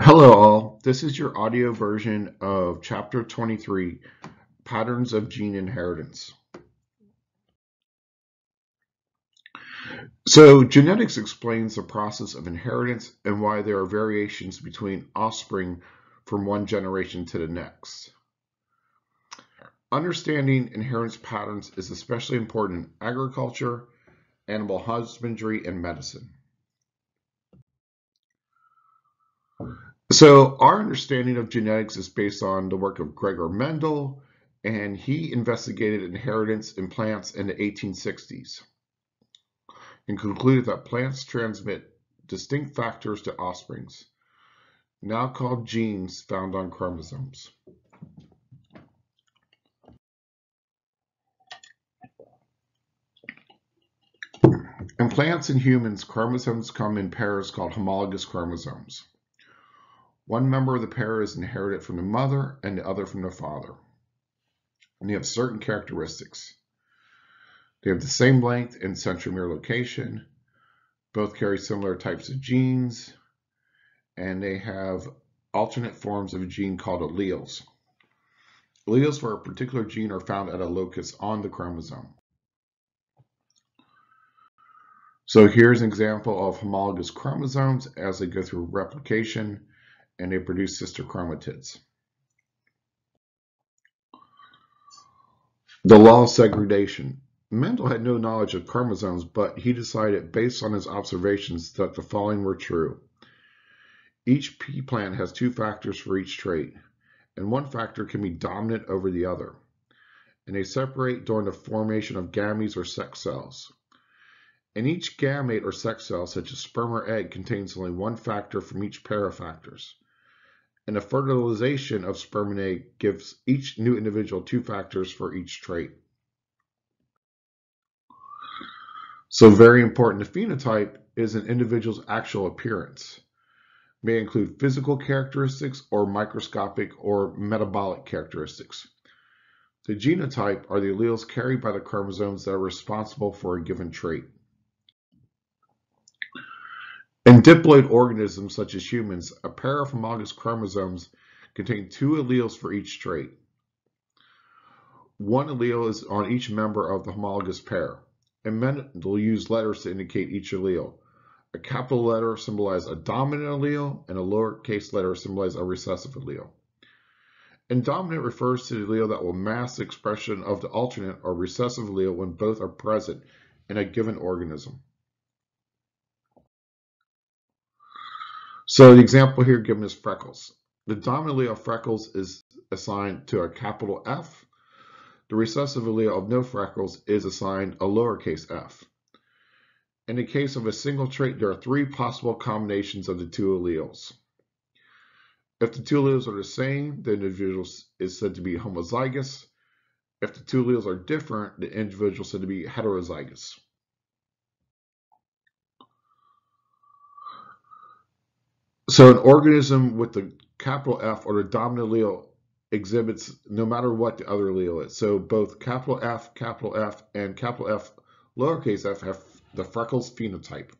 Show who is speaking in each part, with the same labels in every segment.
Speaker 1: Hello all, this is your audio version of chapter 23, Patterns of Gene Inheritance. So genetics explains the process of inheritance and why there are variations between offspring from one generation to the next. Understanding inheritance patterns is especially important in agriculture, animal husbandry, and medicine. So our understanding of genetics is based on the work of Gregor Mendel, and he investigated inheritance in plants in the 1860s and concluded that plants transmit distinct factors to offsprings, now called genes found on chromosomes. In plants and humans, chromosomes come in pairs called homologous chromosomes. One member of the pair is inherited from the mother and the other from the father. And they have certain characteristics. They have the same length and centromere location. Both carry similar types of genes. And they have alternate forms of a gene called alleles. Alleles for a particular gene are found at a locus on the chromosome. So here's an example of homologous chromosomes as they go through replication and they produce sister chromatids. The law of segregation. Mendel had no knowledge of chromosomes, but he decided based on his observations that the following were true. Each pea plant has two factors for each trait, and one factor can be dominant over the other. And they separate during the formation of gametes or sex cells. And each gamete or sex cell, such as sperm or egg, contains only one factor from each pair of factors and the fertilization of sperm and egg gives each new individual two factors for each trait. So very important, the phenotype is an individual's actual appearance. May include physical characteristics or microscopic or metabolic characteristics. The genotype are the alleles carried by the chromosomes that are responsible for a given trait. In diploid organisms such as humans, a pair of homologous chromosomes contain two alleles for each trait. One allele is on each member of the homologous pair, and Mendel used letters to indicate each allele. A capital letter symbolizes a dominant allele, and a lowercase letter symbolizes a recessive allele. And dominant refers to the allele that will mask the expression of the alternate or recessive allele when both are present in a given organism. So the example here given is freckles. The dominant allele of freckles is assigned to a capital F. The recessive allele of no freckles is assigned a lowercase f. In the case of a single trait, there are three possible combinations of the two alleles. If the two alleles are the same, the individual is said to be homozygous. If the two alleles are different, the individual is said to be heterozygous. So an organism with the capital F or the dominant allele exhibits no matter what the other allele is. So both capital F, capital F, and capital F, lowercase f have the freckles phenotype.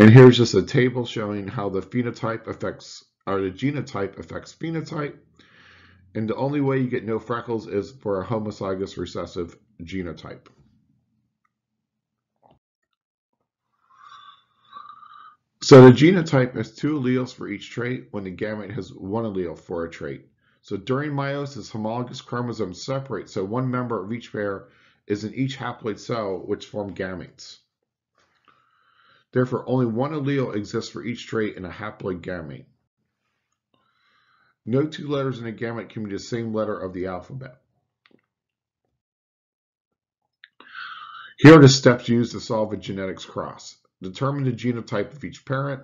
Speaker 1: And here's just a table showing how the phenotype affects, or the genotype affects phenotype. And the only way you get no freckles is for a homozygous recessive genotype. So the genotype has two alleles for each trait when the gamete has one allele for a trait. So during meiosis, homologous chromosomes separate, so one member of each pair is in each haploid cell, which form gametes. Therefore, only one allele exists for each trait in a haploid gamete. No two letters in a gamete can be the same letter of the alphabet. Here are the steps used to solve a genetics cross. Determine the genotype of each parent,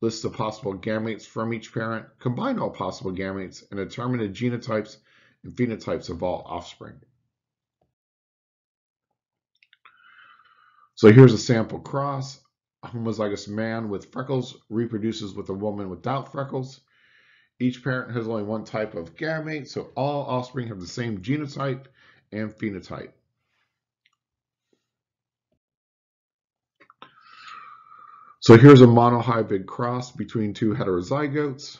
Speaker 1: list the possible gametes from each parent, combine all possible gametes, and determine the genotypes and phenotypes of all offspring. So here's a sample cross. A homozygous man with freckles reproduces with a woman without freckles. Each parent has only one type of gamete, so all offspring have the same genotype and phenotype. So here's a monohybrid cross between two heterozygotes.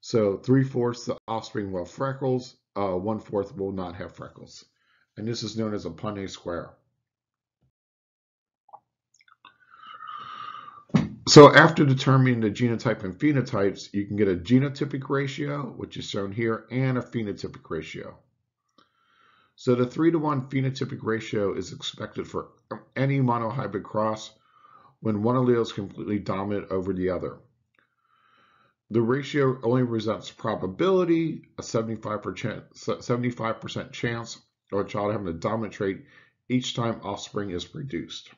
Speaker 1: So three-fourths the offspring will have freckles, uh, one-fourth will not have freckles. And this is known as a Punnett square. So after determining the genotype and phenotypes, you can get a genotypic ratio, which is shown here, and a phenotypic ratio. So the 3 to 1 phenotypic ratio is expected for any monohybrid cross when one allele is completely dominant over the other. The ratio only represents probability, a 75%, 75% chance of a child having a dominant trait each time offspring is produced.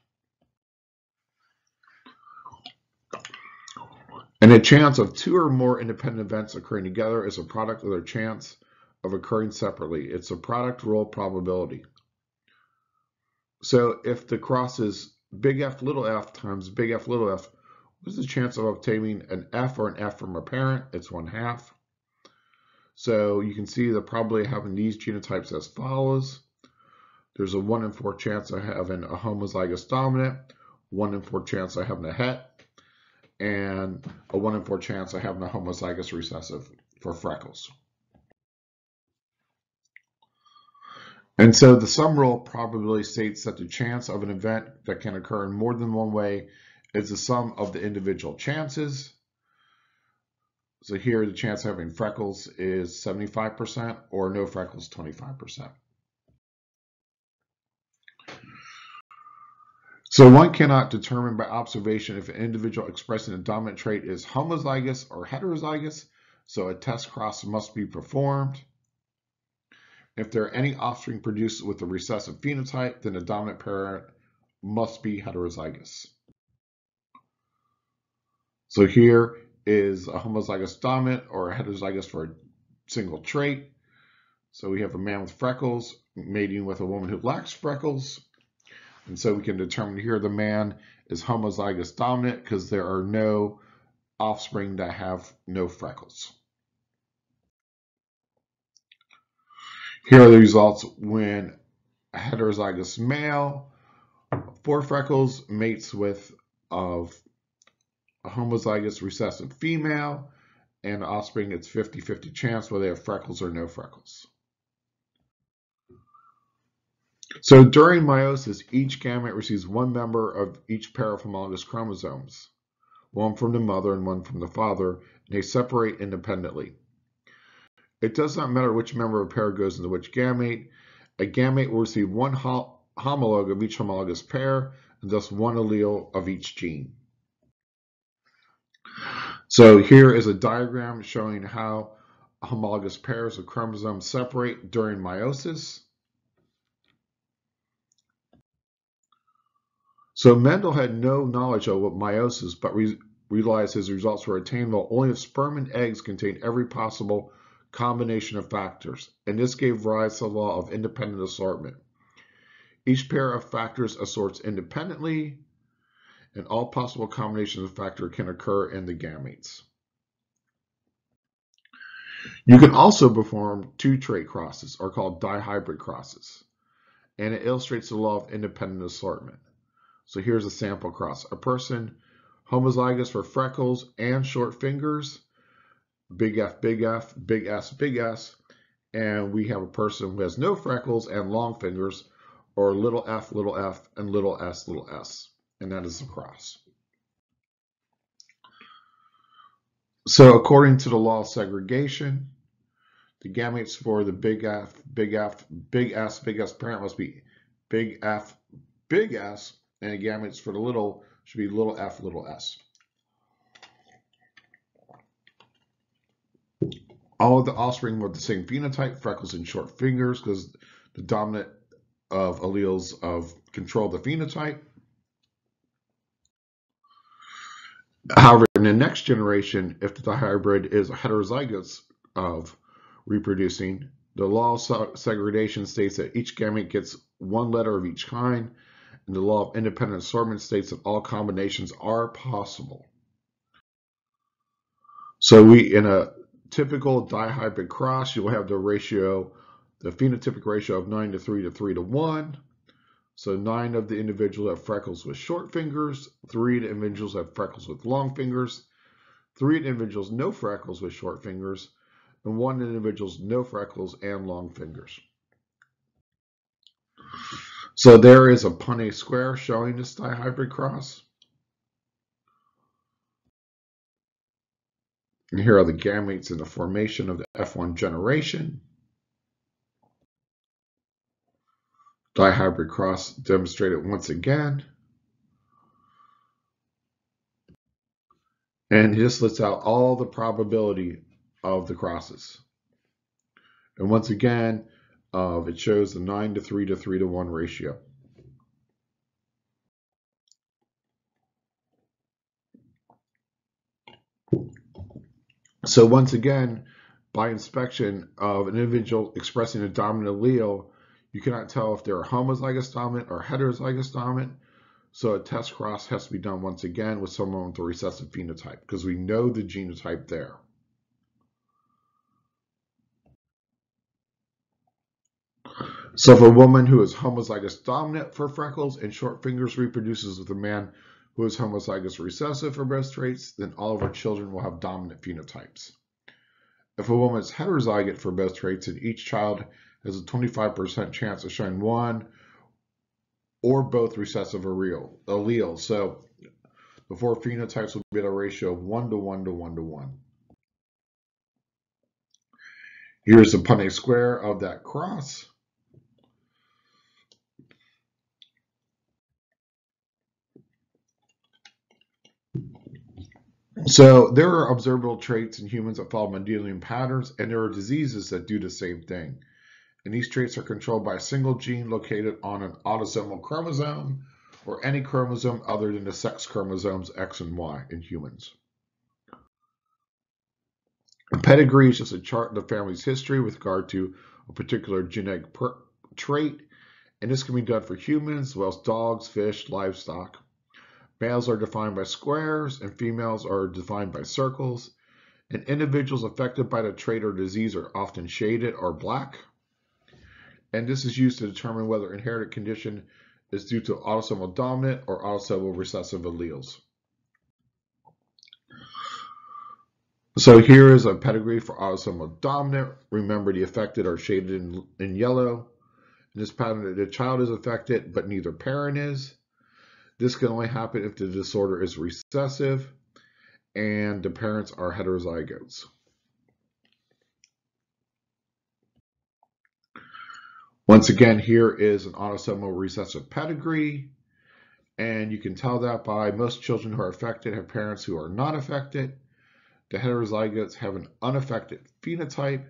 Speaker 1: And a chance of two or more independent events occurring together is a product of their chance of occurring separately. It's a product rule probability. So if the cross is big F little f times big F little f, what's the chance of obtaining an F or an F from a parent? It's one half. So you can see the probability of having these genotypes as follows. There's a 1 in 4 chance of having a homozygous dominant, 1 in 4 chance of having a het, and a 1 in 4 chance of having a homozygous recessive for freckles. And so the sum rule probability states that the chance of an event that can occur in more than one way is the sum of the individual chances. So here the chance of having freckles is 75% or no freckles 25%. So one cannot determine by observation if an individual expressing a dominant trait is homozygous or heterozygous, so a test cross must be performed. If there are any offspring produced with a recessive phenotype, then the dominant parent must be heterozygous. So here is a homozygous dominant or a heterozygous for a single trait. So we have a man with freckles mating with a woman who lacks freckles. And so we can determine here the man is homozygous dominant because there are no offspring that have no freckles. Here are the results when a heterozygous male, four freckles, mates with of a homozygous recessive female, and offspring, it's 50-50 chance whether they have freckles or no freckles. So during meiosis, each gamete receives one member of each pair of homologous chromosomes, one from the mother and one from the father, and they separate independently. It does not matter which member of a pair goes into which gamete. A gamete will receive one homologue of each homologous pair, and thus one allele of each gene. So here is a diagram showing how homologous pairs of chromosomes separate during meiosis. So Mendel had no knowledge of what meiosis, but re realized his results were attainable only if sperm and eggs contained every possible combination of factors, and this gave rise to the law of independent assortment. Each pair of factors assorts independently, and all possible combinations of factors can occur in the gametes. You can also perform two trait crosses, or called dihybrid crosses, and it illustrates the law of independent assortment. So here's a sample cross. A person homozygous for freckles and short fingers, big F, big F, big S, big S, and we have a person who has no freckles and long fingers, or little f, little f, and little s, little s, and that is the cross. So according to the law of segregation, the gametes for the big F, big F, big S, big S parent must be big F, big S, and the gametes for the little should be little f, little s. All of the offspring were the same phenotype, freckles and short fingers, because the dominant of alleles of control the phenotype. However, in the next generation, if the hybrid is heterozygous of reproducing, the law of segregation states that each gamete gets one letter of each kind, and the law of independent assortment states that all combinations are possible. So we, in a typical dihybrid cross, you'll have the ratio, the phenotypic ratio of 9 to 3 to 3 to 1. So nine of the individuals have freckles with short fingers, three of the individuals have freckles with long fingers, three of the individuals no freckles with short fingers, and one individual's no freckles and long fingers. So there is a Punnett square showing this dihybrid cross. And here are the gametes in the formation of the F1 generation. dihybrid cross demonstrated once again. And this lists out all the probability of the crosses. And once again, uh, it shows the 9 to 3 to 3 to 1 ratio. So once again, by inspection of an individual expressing a dominant allele, you cannot tell if they're homozygous dominant or heterozygous dominant. So a test cross has to be done once again with someone with a recessive phenotype because we know the genotype there. So if a woman who is homozygous dominant for freckles and short fingers reproduces with a man who is homozygous recessive for both traits, then all of our children will have dominant phenotypes. If a woman is heterozygote for both traits and each child has a 25% chance of showing one or both recessive allele. alleles. So the four phenotypes will be at a ratio of 1 to 1 to 1 to 1. Here's the Punnett square of that cross. So there are observable traits in humans that follow Mendelian patterns, and there are diseases that do the same thing and these traits are controlled by a single gene located on an autosomal chromosome or any chromosome other than the sex chromosomes X and Y in humans. A pedigree is just a chart of the family's history with regard to a particular genetic trait, and this can be done for humans as well as dogs, fish, livestock. Males are defined by squares and females are defined by circles, and individuals affected by the trait or disease are often shaded or black and this is used to determine whether inherited condition is due to autosomal dominant or autosomal recessive alleles. So here is a pedigree for autosomal dominant. Remember the affected are shaded in, in yellow. In this pattern, the child is affected, but neither parent is. This can only happen if the disorder is recessive and the parents are heterozygotes. Once again, here is an autosomal recessive pedigree, and you can tell that by most children who are affected have parents who are not affected. The heterozygotes have an unaffected phenotype,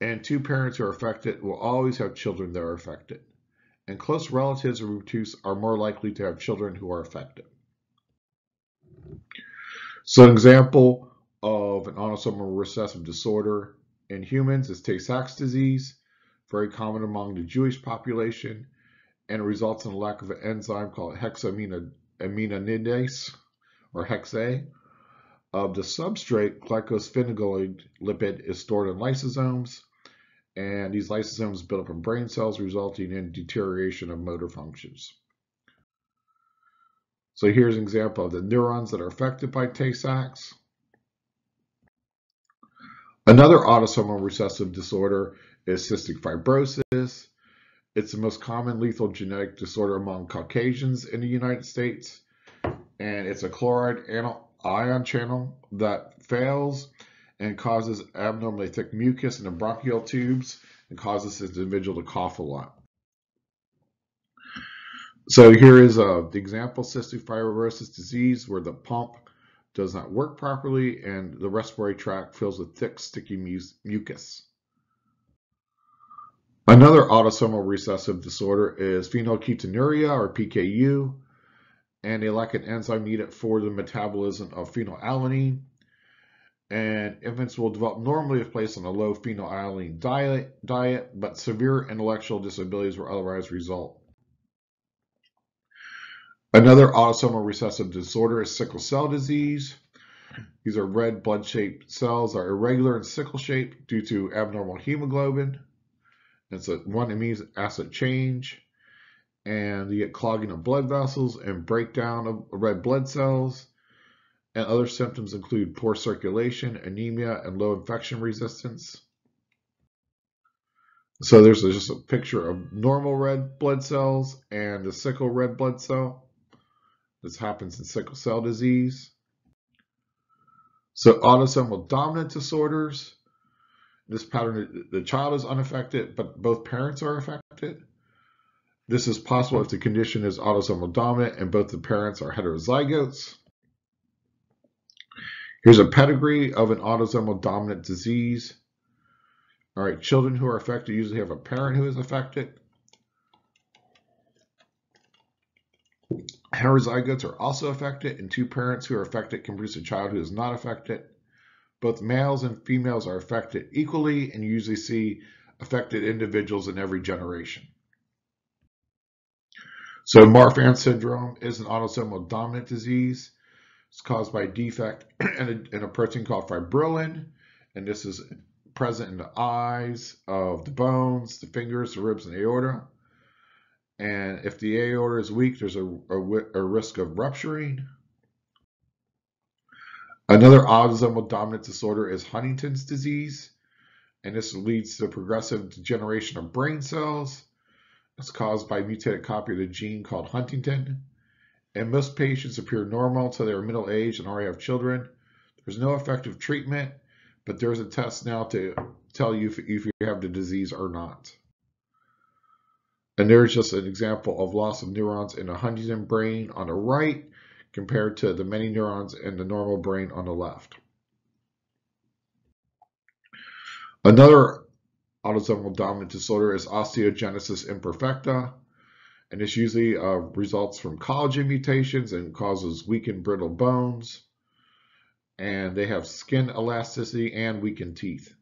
Speaker 1: and two parents who are affected will always have children that are affected. And close relatives of obtuse are more likely to have children who are affected. So an example of an autosomal recessive disorder in humans is Tay-Sachs disease very common among the Jewish population, and results in a lack of an enzyme called hexaminidase, or hexa. Of the substrate, glycosphingolipid lipid is stored in lysosomes, and these lysosomes build up in brain cells, resulting in deterioration of motor functions. So here's an example of the neurons that are affected by Tay-Sachs. Another autosomal recessive disorder is cystic fibrosis. It's the most common lethal genetic disorder among Caucasians in the United States. And it's a chloride ion channel that fails and causes abnormally thick mucus in the bronchial tubes and causes this individual to cough a lot. So here is uh, the example cystic fibrosis disease where the pump does not work properly and the respiratory tract fills with thick, sticky mu mucus. Another autosomal recessive disorder is phenylketonuria or PKU, and they lack an enzyme needed for the metabolism of phenylalanine. And infants will develop normally if placed on a low phenylalanine diet, diet, but severe intellectual disabilities will otherwise result. Another autosomal recessive disorder is sickle cell disease. These are red blood-shaped cells are irregular in sickle shape due to abnormal hemoglobin. It's a one amino acid change. and you get clogging of blood vessels and breakdown of red blood cells. And other symptoms include poor circulation, anemia, and low infection resistance. So there's just a picture of normal red blood cells and a sickle red blood cell. This happens in sickle cell disease. So autosomal dominant disorders. This pattern, the child is unaffected, but both parents are affected. This is possible if the condition is autosomal dominant and both the parents are heterozygotes. Here's a pedigree of an autosomal dominant disease. All right, children who are affected usually have a parent who is affected. Heterozygotes are also affected, and two parents who are affected can produce a child who is not affected. Both males and females are affected equally, and you usually see affected individuals in every generation. So Marfan syndrome is an autosomal dominant disease. It's caused by a defect in a, in a protein called fibrillin, and this is present in the eyes, of the bones, the fingers, the ribs, and the aorta. And if the aorta is weak, there's a, a, a risk of rupturing. Another autosomal dominant disorder is huntingtin's disease, and this leads to progressive degeneration of brain cells it's caused by a mutated copy of the gene called Huntington. And most patients appear normal until they're middle aged and already have children. There's no effective treatment, but there's a test now to tell you if, if you have the disease or not. And there's just an example of loss of neurons in a Huntington brain on the right compared to the many neurons in the normal brain on the left. Another autosomal dominant disorder is osteogenesis imperfecta, and this usually uh, results from collagen mutations and causes weakened brittle bones. And they have skin elasticity and weakened teeth.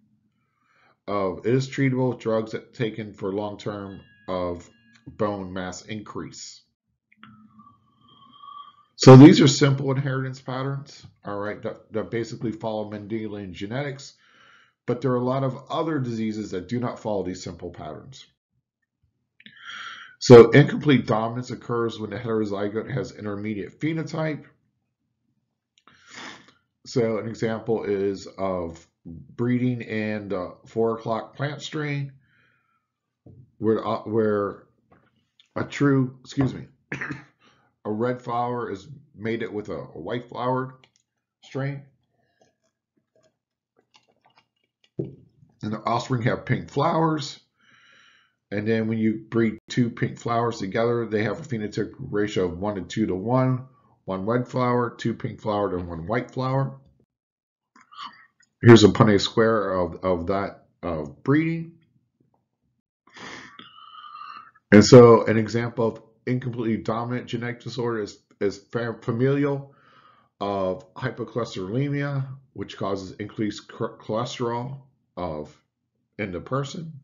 Speaker 1: Uh, it is treatable with drugs that taken for long term of bone mass increase. So these are simple inheritance patterns, all right, that, that basically follow Mendelian genetics but there are a lot of other diseases that do not follow these simple patterns. So incomplete dominance occurs when the heterozygote has intermediate phenotype. So an example is of breeding in the four o'clock plant strain, where, uh, where a true, excuse me, a red flower is mated with a, a white flowered strain. and the offspring have pink flowers. And then when you breed two pink flowers together, they have a phenotypic ratio of 1 to 2 to 1. One red flower, two pink flower, and one white flower. Here's a Punnett square of, of that of breeding. And so an example of incompletely dominant genetic disorder is, is familial of hypercholesterolemia, which causes increased cholesterol of in the person.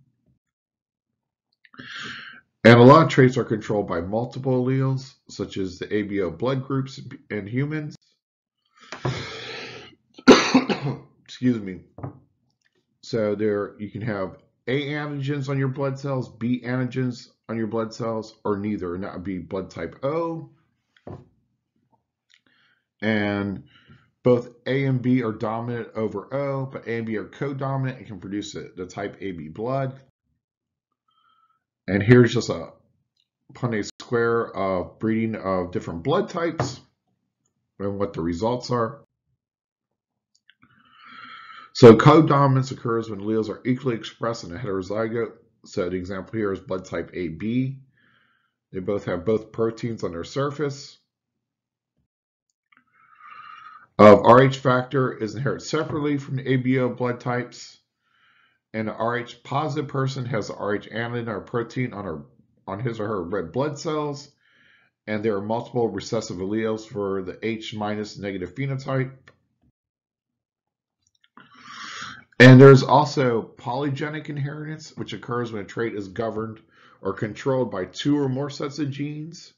Speaker 1: And a lot of traits are controlled by multiple alleles, such as the ABO blood groups in humans. Excuse me. So there you can have A antigens on your blood cells, B antigens on your blood cells, or neither, and that would be blood type O. And both A and B are dominant over O, but A and B are co-dominant and can produce the type AB blood. And here's just a Punnett square of breeding of different blood types and what the results are. So co-dominance occurs when alleles are equally expressed in a heterozygote. So the example here is blood type AB. They both have both proteins on their surface of Rh factor is inherited separately from the ABO blood types. An Rh positive person has Rh antigen or protein on, her, on his or her red blood cells. And there are multiple recessive alleles for the H minus negative phenotype. And there's also polygenic inheritance, which occurs when a trait is governed or controlled by two or more sets of genes.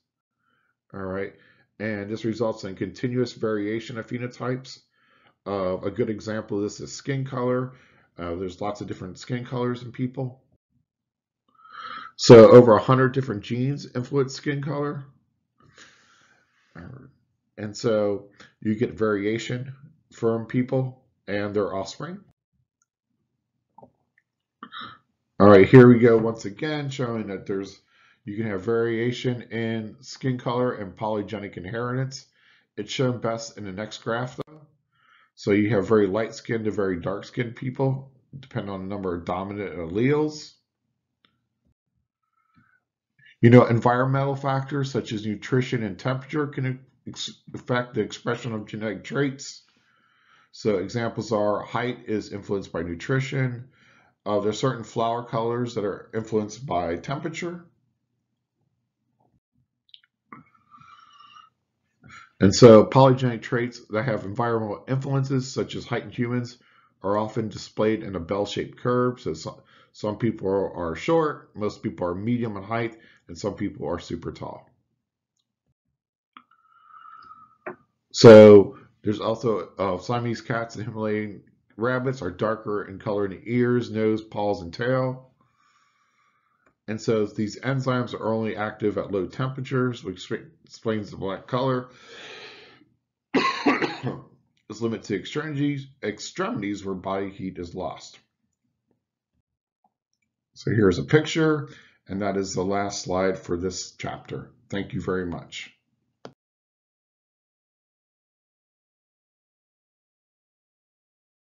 Speaker 1: All right and this results in continuous variation of phenotypes. Uh, a good example of this is skin color. Uh, there's lots of different skin colors in people. So over 100 different genes influence skin color. And so you get variation from people and their offspring. All right, here we go once again, showing that there's you can have variation in skin color and polygenic inheritance. It's shown best in the next graph though. So you have very light skinned to very dark skinned people, depending on the number of dominant alleles. You know, environmental factors such as nutrition and temperature can affect the expression of genetic traits. So examples are height is influenced by nutrition. Uh, there's certain flower colors that are influenced by temperature. And so polygenic traits that have environmental influences, such as height in humans, are often displayed in a bell-shaped curve. So some, some people are, short, most people are medium in height, and some people are super tall. So there's also uh, Siamese cats and Himalayan rabbits are darker in color in the ears, nose, paws, and tail. And so these enzymes are only active at low temperatures, which explains the black color. is limited to extremities, extremities where body heat is lost. So here's a picture, and that is the last slide for this chapter. Thank you very much.